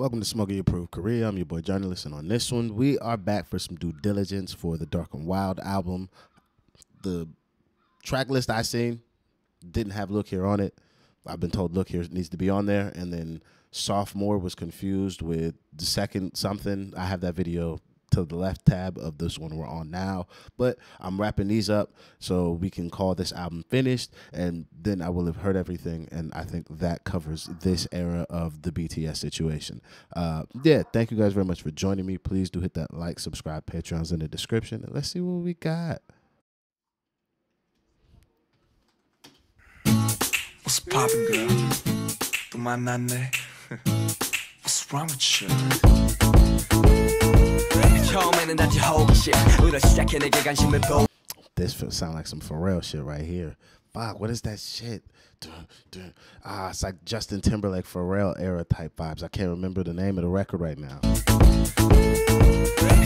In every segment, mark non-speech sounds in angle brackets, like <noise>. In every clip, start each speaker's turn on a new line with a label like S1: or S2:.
S1: Welcome to Smokey Approved Korea. I'm your boy Jurnalist, and on this one, we are back for some due diligence for the Dark and Wild album. The track list I seen didn't have Look Here on it. I've been told Look Here needs to be on there, and then Sophomore was confused with the second something. I have that video to the left tab of this one we're on now. But I'm wrapping these up so we can call this album finished, and then I will have heard everything. And I think that covers this era of the BTS situation. Uh, yeah, thank you guys very much for joining me. Please do hit that like, subscribe, Patreon's in the description, and let's see what we got.
S2: What's poppin', girl? 또 만났네. <laughs> What's wrong with you?
S1: This feels sound like some Pharrell shit right here. Fuck, what is that shit? Dun, dun. Ah, it's like Justin Timberlake Pharrell era type vibes. I can't remember the name of the record right now.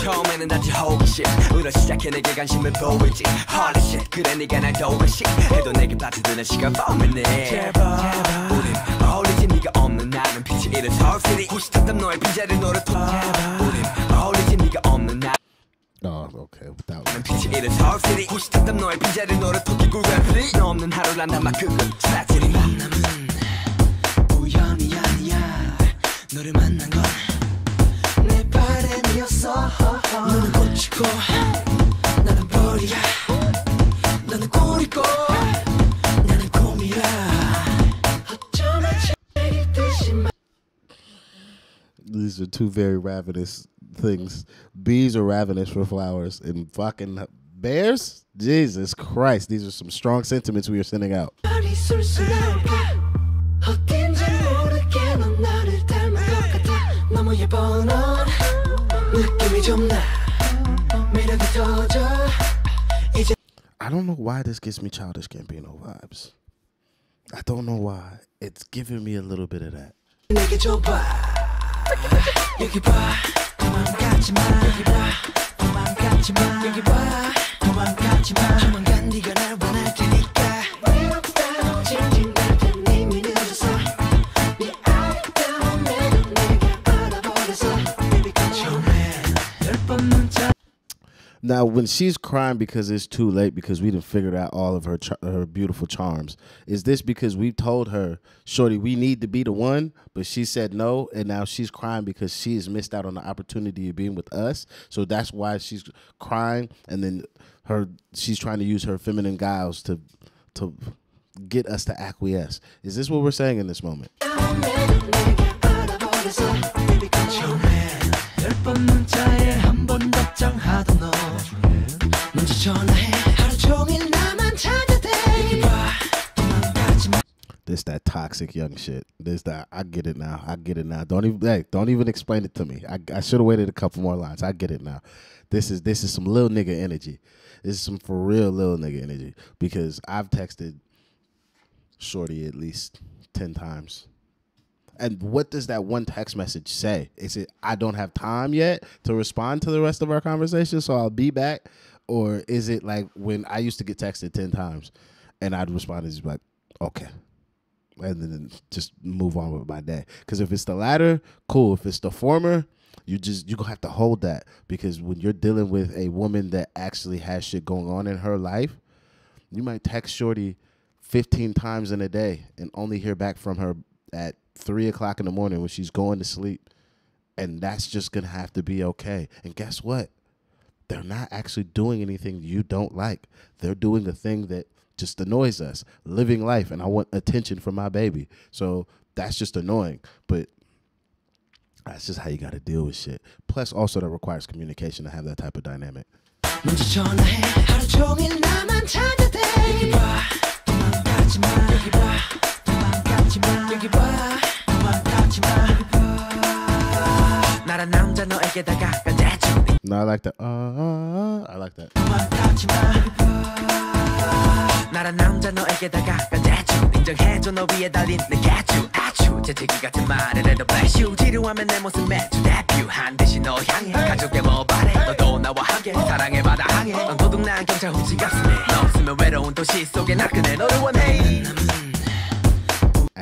S2: 처음에는 단지 호기심으로 시작해 내게 관심을 보이지. Holy shit, 그래 네가 날 도우시. 해도 내게 빠져드는 시간 범이네. 제발, 우린 이 잃은 서울시리. 호시탔던 너의 빈자리 노릇 우린 어울리지 네가 없는 나.
S1: Oh, okay. Without
S2: 빛이 잃은 서울시리 호시탔던 너의 빈자리 노릇 토끼 굴간 프리 너 없는 하루란 그건 트라지리 만남은 우연이 아니야 너를 만난 건내 바람이었어 너는 꽃이고
S1: these are two very ravenous things. Bees are ravenous for flowers, and fucking bears, Jesus Christ, these are some strong sentiments we are sending out. I don't know why this gives me childish Gambino vibes. I don't know why. It's giving me a little bit of that.
S2: 여기 봐. 도망가지 마. 여기 봐. 도망가지 마. 여기 봐. 도망가지 마
S1: Now, when she's crying because it's too late because we didn't figure out all of her char- her beautiful charms, is this because we told her, "Shorty, we need to be the one," but she said no, and now she's crying because she's missed out on the opportunity of being with us. So that's why she's crying, and then her she's trying to use her feminine guiles to to get us to acquiesce. Is this what we're saying in this moment?
S2: 처음에 열번 문자에 한 번 답장하던 너 먼저 전화해 하루 종일 나만 찾아대 여기 봐 도망가지 마
S1: This that toxic young shit. This that I get it now. I get it now. Don't even hey, don't even explain it to me. I, I should have waited a couple more lines. I get it now. This is this is some little nigga energy. This is some for real little nigga energy because I've texted Shorty at least ten times. and what does that one text message say? Is it I don't have time yet to respond to the rest of our conversation, so I'll be back? Or is it like when I used to get texted ten times and I'd respond and just be like, okay. And then just move on with my day. Because if it's the latter, cool. If it's the former, you just you gonna have to hold that because when you're dealing with a woman that actually has shit going on in her life, you might text Shorty 15 times in a day and only hear back from her at three o'clock in the morning when she's going to sleep. And that's just gonna have to be okay. And guess what? They're not actually doing anything you don't like. They're doing the thing that just annoys us, living life. And I want attention from my baby. So that's just annoying. But that's just how you gotta deal with shit. Plus, also that requires communication to have that type of dynamic.
S2: 가지 마. 여기 봐. 도망가지 마. 여기 봐 도망가지 마 여기 봐 나란 남자 너에게 다가가 대충
S1: No, I like that. Uh, uh, uh, I like that.
S2: 도망가지 마. 여기 봐 나란 남자 너에게 다가가 대충 인정해줘 너 위에 달린 내 개추 아추 재채기 같은 말을 해도 bless you. 지루하면 내 모습 매주 데뷔한 듯이 너 향해. 가족의 뭐 바래 너도 나와 함께. 사랑의 바다 항해. 넌 도둑난 경찰 훔친 가슴에 너 없으면 외로운 도시 속에 나그네 너를 원해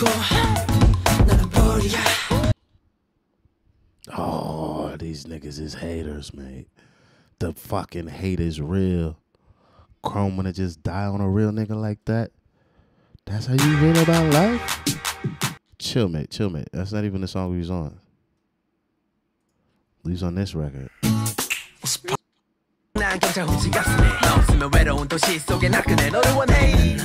S2: 너는 꽃이고 나는 벌이야
S1: Oh, these niggas is haters, mate. The fucking hate is real. Chrome wanna just die on a real nigga like that. That's how you feel about life? Chill, mate. Chill, mate. That's not even the song we was on. We was on this record.
S2: 난 경찰 훔친 가슴에 너 없으면 외로운 도시 속에 나그네 너를 원해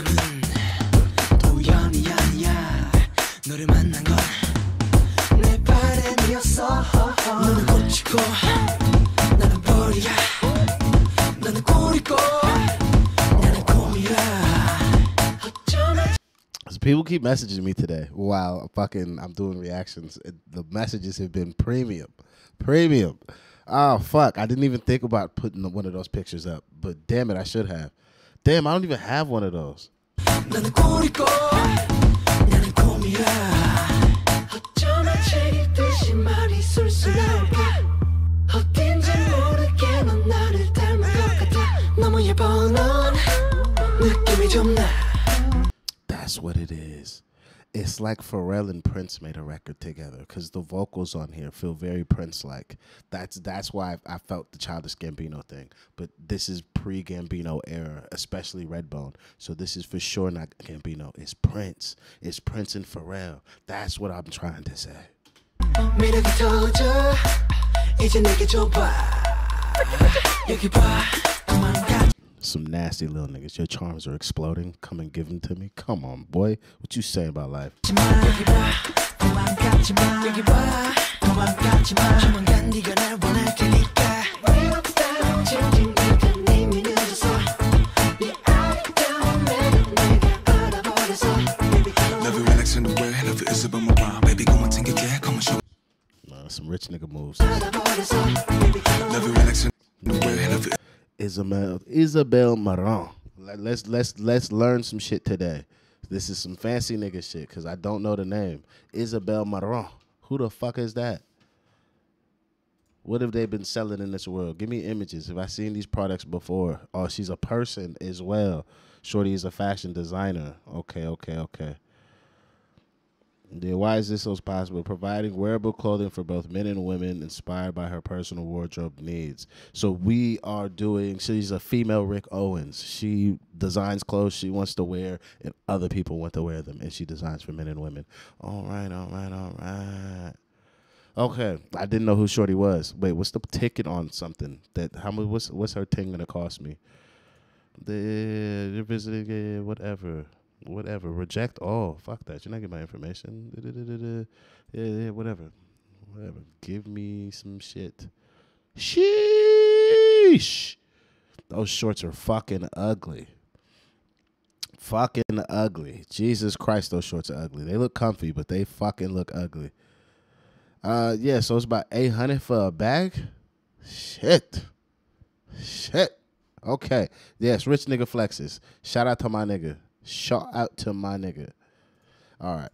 S2: 너를 만난 건내 바램이었어 너는 꽃이고 나는 벌이야 너는 꿀이고 나는 꿈이야 어쩌면
S1: So people keep messaging me today while fucking I'm doing reactions. It- the messages have been premium, premium. Oh fuck! I didn't even think about putting one of those pictures up, but damn it, I should have. Damn, I don't even have one of those.
S2: 꿈이야. 어쩌면 책일 듯이 말이 술술 나올까? 어딘지 모르게 넌 나를 닮은 것 같아. 너무 예뻐 넌. 느낌이 좀나.
S1: That's what it is. It's like Pharrell and Prince made a record together because the vocals on here feel very Prince-like. That's that's why I, I felt the Childish Gambino thing. But this is pre-Gambino era, especially Redbone. So this is for sure not Gambino. It's Prince. It's Prince and Pharrell. That's what I'm trying to say some nasty little niggas. Your charms are exploding. Come and give them to me. Come on, boy. What you saying about life? Some rich nigga moves. Isabel Isabel Marant. Let- Let's let's let's learn some shit today. This is some fancy nigga shit because I don't know the name. Isabel Marant. Who the fuck is that? What have they been selling in this world? Give me images. Have I seen these products before? Oh, she's a person as well. Shorty is a fashion designer. Okay, okay, okay. Why is this so possible? Providing wearable clothing for both men and women inspired by her personal wardrobe needs. So we are doing, she's a female Rick Owens. She designs clothes she wants to wear and other people want to wear them. And she designs for men and women. All right, all right, all right. Okay, I didn't know who Shorty was. Wait, what's the ticket on something? That how much? What's what's her thing gonna cost me? The you're visiting, whatever, whatever. Reject all. Fuck that. You're not getting my information. Da-da-da-da-da. Yeah, yeah, whatever, whatever. Give me some shit. Sheesh. Those shorts are fucking ugly. Fucking ugly. Jesus Christ, those shorts are ugly. They look comfy, but they fucking look ugly. Uh, yeah, so it's about eight hundred for a bag. Shit, shit. Okay, yes, rich nigga flexes. Shout out to my nigga. Shout out to my nigga. All right.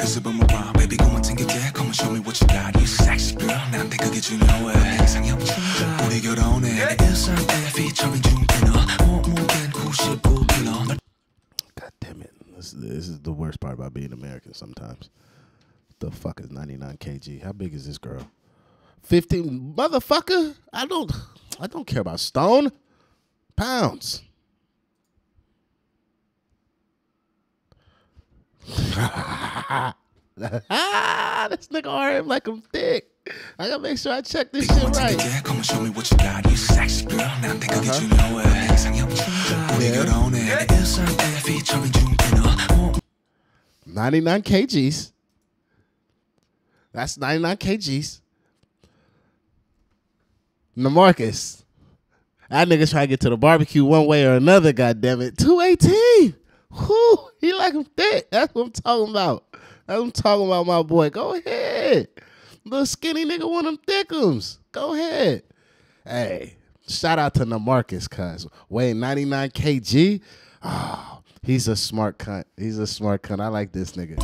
S3: Isabel Marant. Baby, come on, take it, yeah, come on, show me what you got. You sexy girl, 나한테 그게 중요해. 이상이 없지. 우리 결혼해. 내 일상에 featuring 중테너. 몸무게는 99kg.
S1: God damn it. This, this is the worst part about being American sometimes. The fuck is 99 kg? How big is this girl? 15 motherfucker? I don't I don't care about stone. Pounds. <laughs> ah, this nigga RM like I'm thick. I gotta make sure I check this shit right.
S3: Come and show me what you got. You sexy girl. Now they could get you uh-huh. nowhere. Yeah.
S1: 99 kgs. That's 99 kgs. Namarcus. That nigga try to get to the barbecue one way or another, God damn it. 218. Whoo, he like him thick. That's what I'm talking about. I'm talking about, my boy. Go ahead. Little skinny nigga want them thickums. Go ahead. Hey, shout out to Namarcus, cuz weighing 99 kg. Oh, ah, he's a smart cunt. He's a smart cunt. I like this nigga.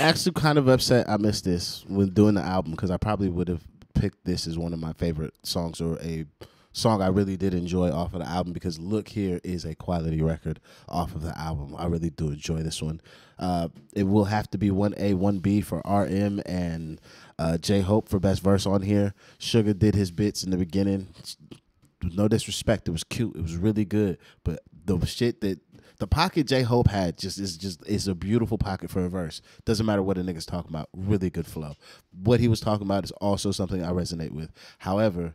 S1: actually kind of upset I missed this when doing the album because I probably would have picked this as one of my favorite songs or a song I really did enjoy off of the album because Look Here is a quality record off of the album. I really do enjoy this one. Uh, it will have to be 1A, 1B for RM and uh, J Hope for best verse on here. Suga did his bits in the beginning. No disrespect, it was cute. It was really good. But the shit that the pocket J Hope had just is just is a beautiful pocket for a verse. Doesn't matter what a nigga's talking about. Really good flow. What he was talking about is also something I resonate with. However,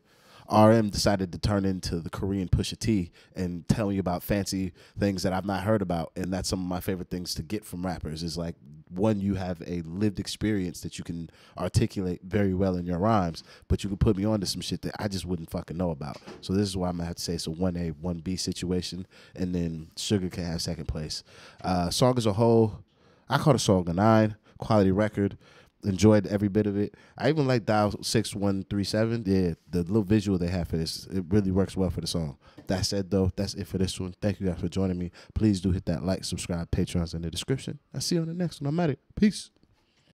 S1: RM decided to turn into the Korean Pusha T and tell me about fancy things that I've not heard about, and that's some of my favorite things to get from rappers. Is like one, you have a lived experience that you can articulate very well in your rhymes, but you can put me on to some shit that I just wouldn't fucking know about. So this is why I'm gonna have to say it's a one A, one B situation, and then Suga can have second place. Uh, song as a whole, I call the song a nine, quality record enjoyed every bit of it. I even like dial six one three seven. Yeah, the little visual they have for this, it really works well for the song. That said, though, that's it for this one. Thank you guys for joining me. Please do hit that like, subscribe, Patreon's in the description. I'll see you on the next one. I'm at it. Peace.